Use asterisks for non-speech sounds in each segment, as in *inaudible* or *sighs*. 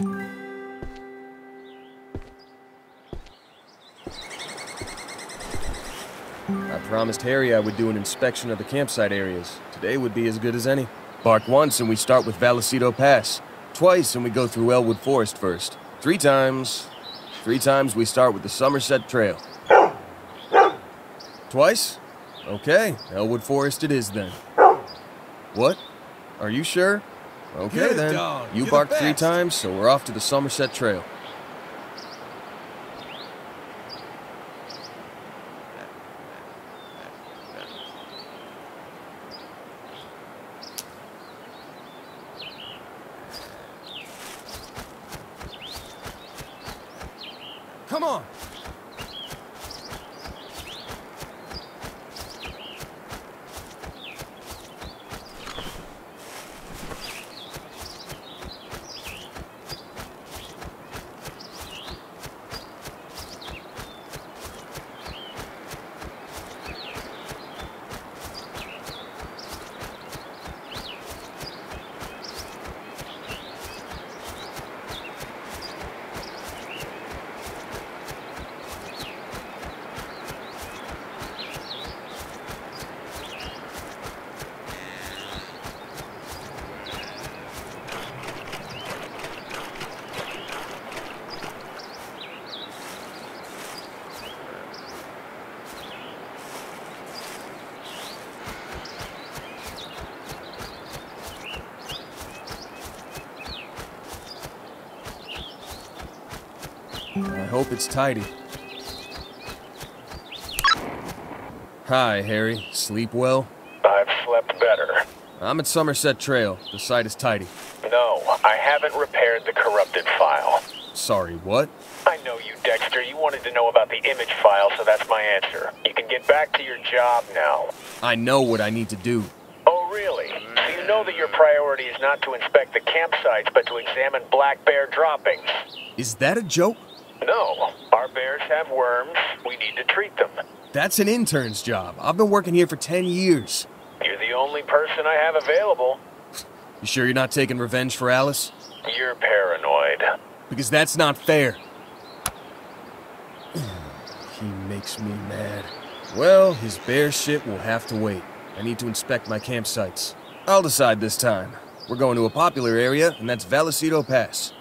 I promised Harry I would do an inspection of the campsite areas. Today would be as good as any. Bark once and we start with Vallecito Pass. Twice and we go through Elwood Forest first. Three times. Three times we start with the Somerset Trail. Twice? Okay, Elwood Forest it is then. What? Are you sure? Okay then. You You're barked three times, so we're off to the Somerset Trail. Come on. I hope it's tidy. Hi, Harry. Sleep well? I've slept better. I'm at Somerset Trail. The site is tidy. No, I haven't repaired the corrupted file. Sorry, what? I know you, Dexter. You wanted to know about the image file, so that's my answer. You can get back to your job now. I know what I need to do. Oh, really? So you know that your priority is not to inspect the campsites, but to examine black bear droppings. Is that a joke? No, our bears have worms. We need to treat them. That's an intern's job. I've been working here for 10 years. You're the only person I have available. You sure you're not taking revenge for Alice? You're paranoid. Because that's not fair. *sighs* he makes me mad. Well, his bear shit will have to wait. I need to inspect my campsites. I'll decide this time. We're going to a popular area, and that's Vallecito Pass.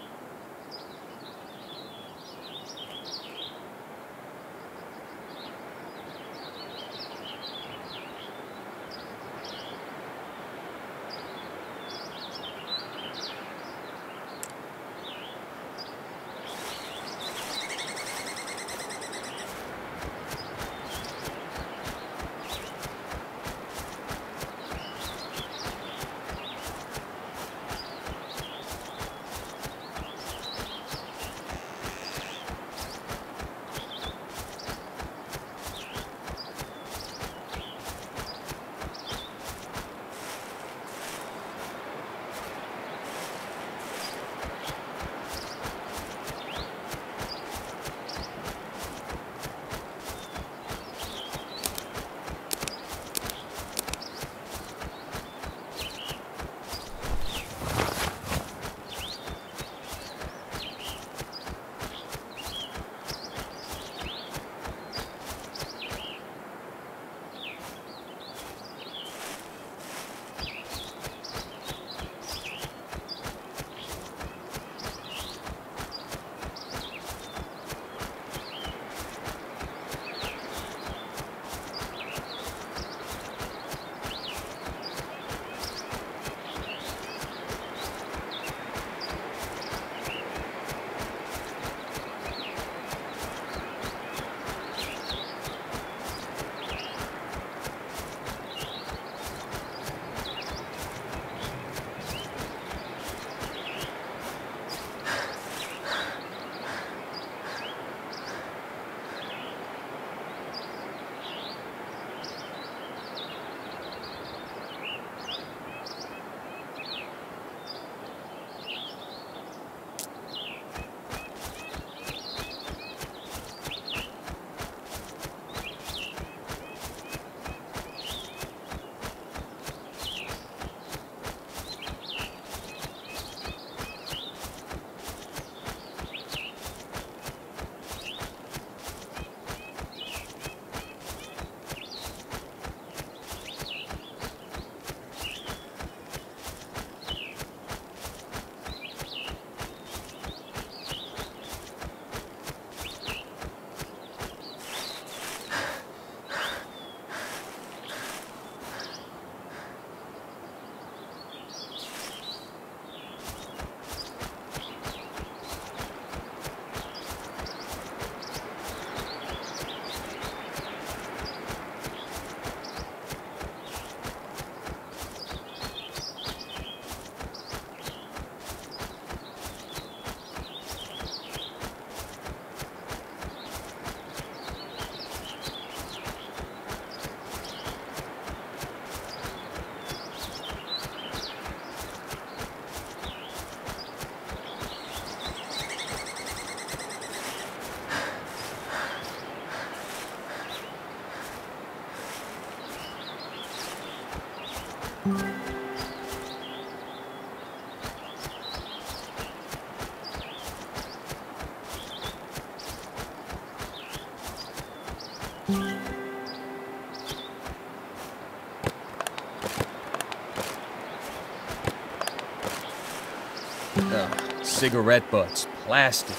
Cigarette butts, plastic.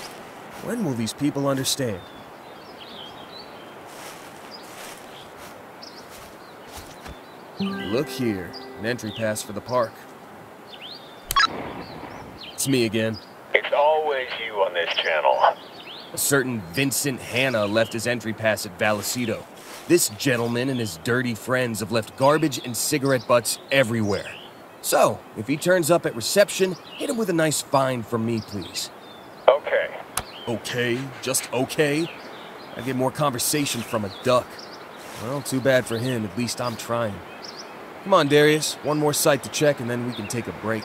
When will these people understand? Look here, an entry pass for the park. It's me again. It's always you on this channel. A certain Vincent Hanna left his entry pass at Vallecito. This gentleman and his dirty friends have left garbage and cigarette butts everywhere. So, if he turns up at reception, hit him with a nice fine from me, please. Okay. Okay? Just okay? I get more conversation from a duck. Well, too bad for him. At least I'm trying. Come on, Darius. One more site to check, and then we can take a break.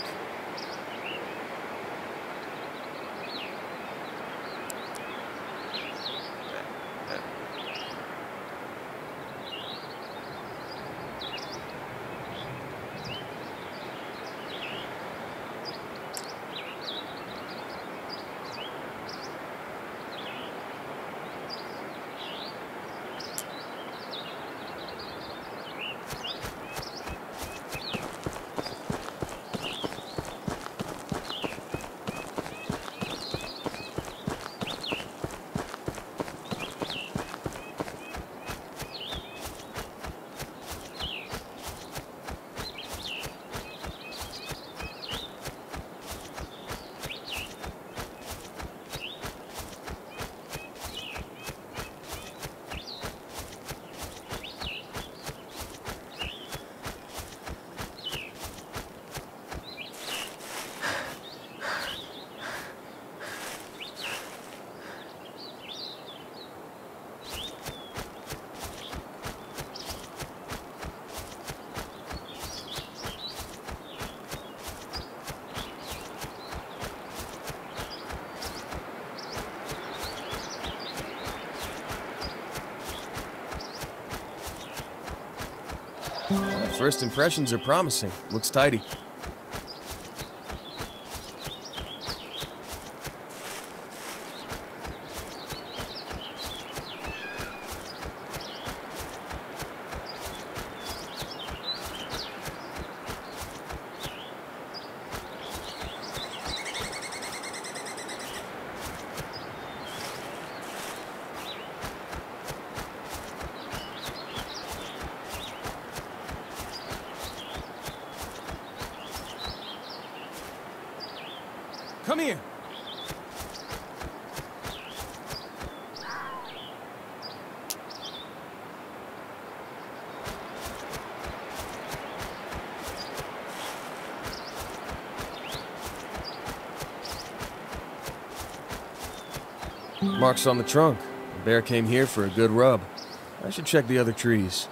First impressions are promising. Looks tidy. Come here. Marks on the trunk. The bear came here for a good rub. I should check the other trees.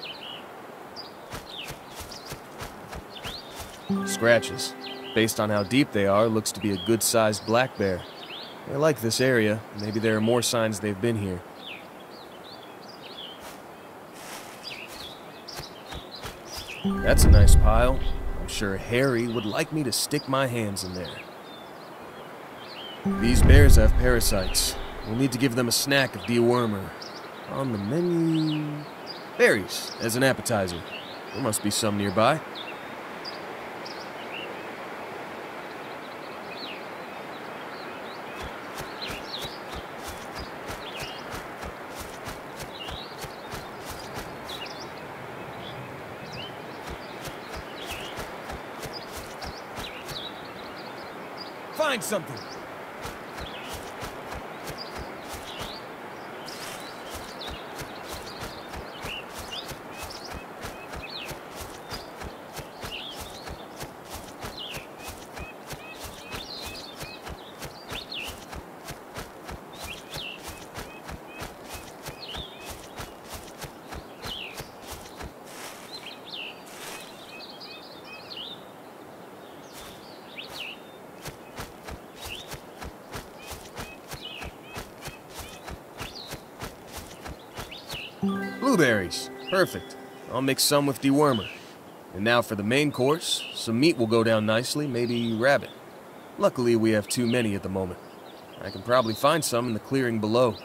Scratches. Based on how deep they are, looks to be a good-sized black bear. They like this area. Maybe there are more signs they've been here. That's a nice pile. I'm sure Harry would like me to stick my hands in there. These bears have parasites. We'll need to give them a snack of dewormer. On the menu... Berries, as an appetizer. There must be some nearby. Find something. Blueberries. Perfect. I'll mix some with dewormer. And now for the main course. Some meat will go down nicely, maybe rabbit. Luckily, we have too many at the moment. I can probably find some in the clearing below.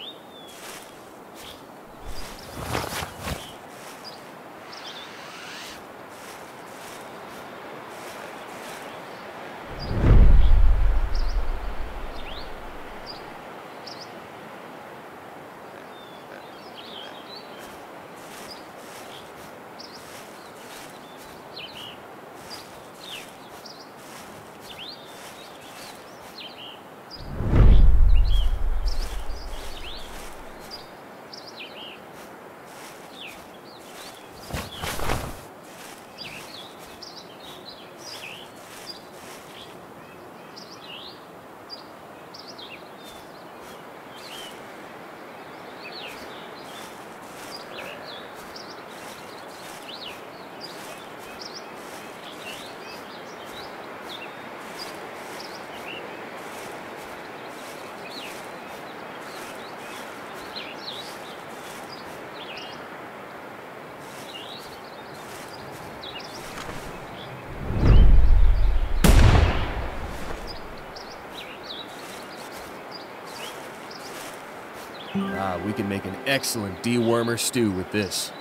Ah, we can make an excellent dewormer stew with this.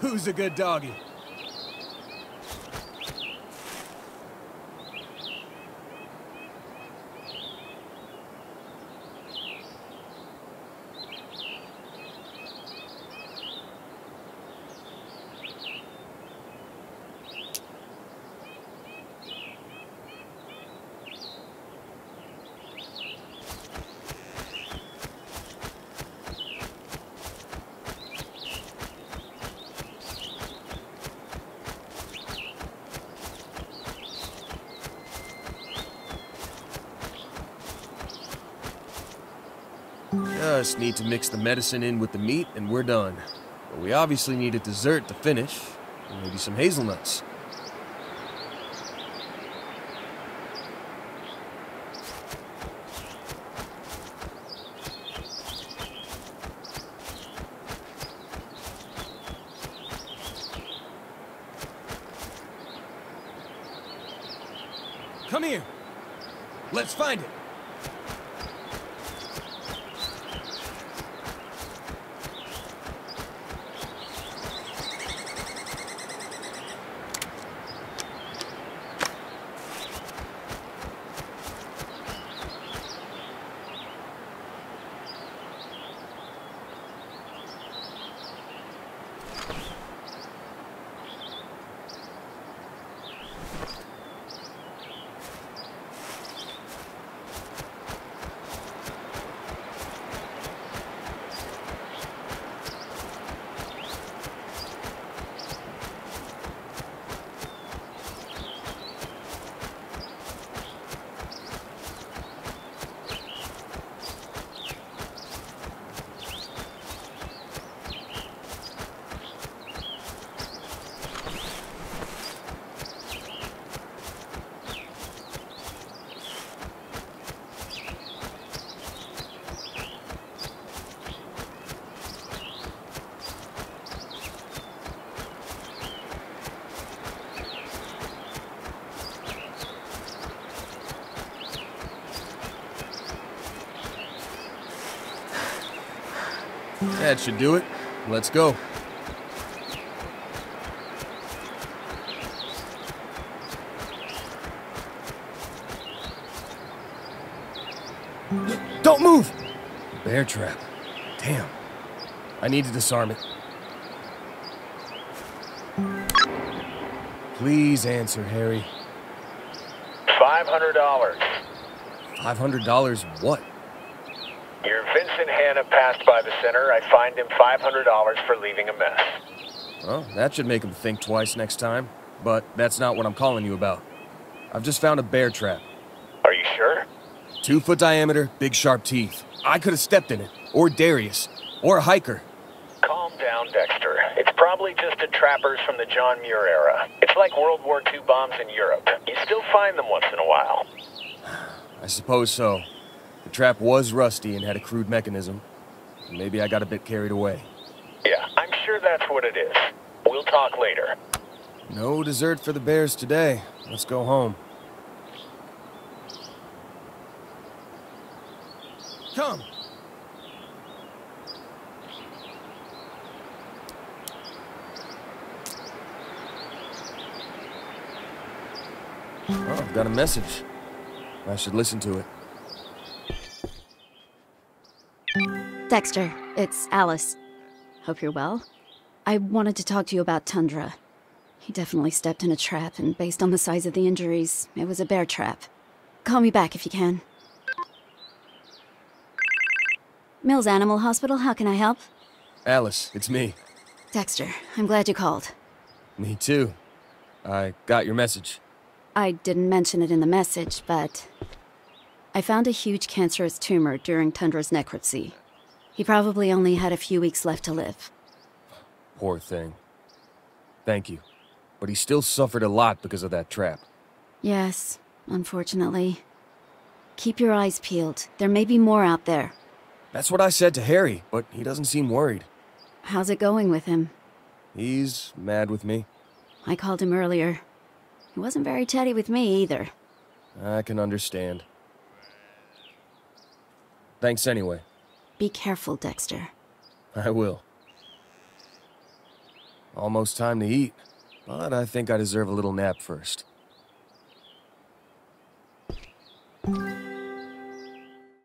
Who's a good doggy? Just need to mix the medicine in with the meat and we're done. But we obviously need a dessert to finish. Maybe some hazelnuts. Come here. Let's find it. That should do it. Let's go. Don't move! Bear trap. Damn. I need to disarm it. Please answer, Harry. $500. $500 what? Your Vincent Hanna passed by the center. I fined him $500 for leaving a mess. Well, that should make him think twice next time. But that's not what I'm calling you about. I've just found a bear trap. Are you sure? Two foot diameter, big sharp teeth. I could have stepped in it. Or Darius. Or a hiker. Calm down, Dexter. It's probably just the trappers from the John Muir era. It's like World War II bombs in Europe. You still find them once in a while. *sighs* I suppose so. The trap was rusty and had a crude mechanism. Maybe I got a bit carried away. Yeah, I'm sure that's what it is. We'll talk later. No dessert for the bears today. Let's go home. Come. Oh, I've got a message. I should listen to it. Dexter, it's Alice. Hope you're well. I wanted to talk to you about Tundra. He definitely stepped in a trap, and based on the size of the injuries, it was a bear trap. Call me back if you can. Mills Animal Hospital, how can I help? Alice, it's me. Dexter, I'm glad you called. Me too. I got your message. I didn't mention it in the message, but. I found a huge cancerous tumor during Tundra's necropsy. He probably only had a few weeks left to live. Poor thing. Thank you. But he still suffered a lot because of that trap. Yes, unfortunately. Keep your eyes peeled. There may be more out there. That's what I said to Harry, but he doesn't seem worried. How's it going with him? He's mad with me. I called him earlier. He wasn't very chatty with me either. I can understand. Thanks anyway. Be careful, Dexter. I will. Almost time to eat, but I think I deserve a little nap first.